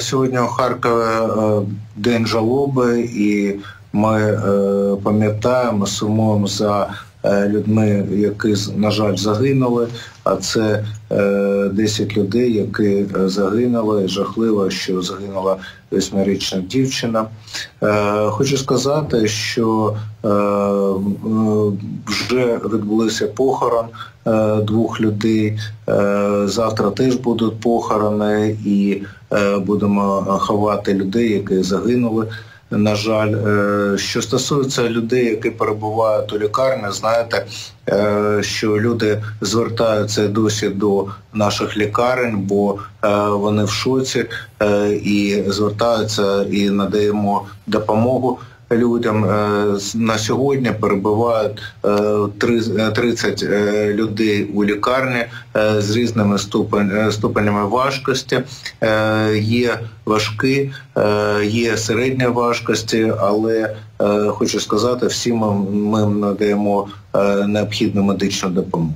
Сьогодні у Харкові е, день жалоби, і ми е, пам'ятаємо, сумуємо за е, людьми, які, на жаль, загинули. А це 10 людей, які загинули. Жахливо, що загинула восьмирічна дівчина. Хочу сказати, що вже відбулися похорон двох людей. Завтра теж будуть похорони і будемо ховати людей, які загинули. На жаль, що стосується людей, які перебувають у лікарні, знаєте, що люди звертаються досі до наших лікарень, бо вони в шоці і звертаються і надаємо допомогу людям. На сьогодні перебувають 30 людей у лікарні з різними ступенями важкості. Є важкі, є середня важкості, але хочу сказати, всім ми надаємо необхідну медичну допомогу.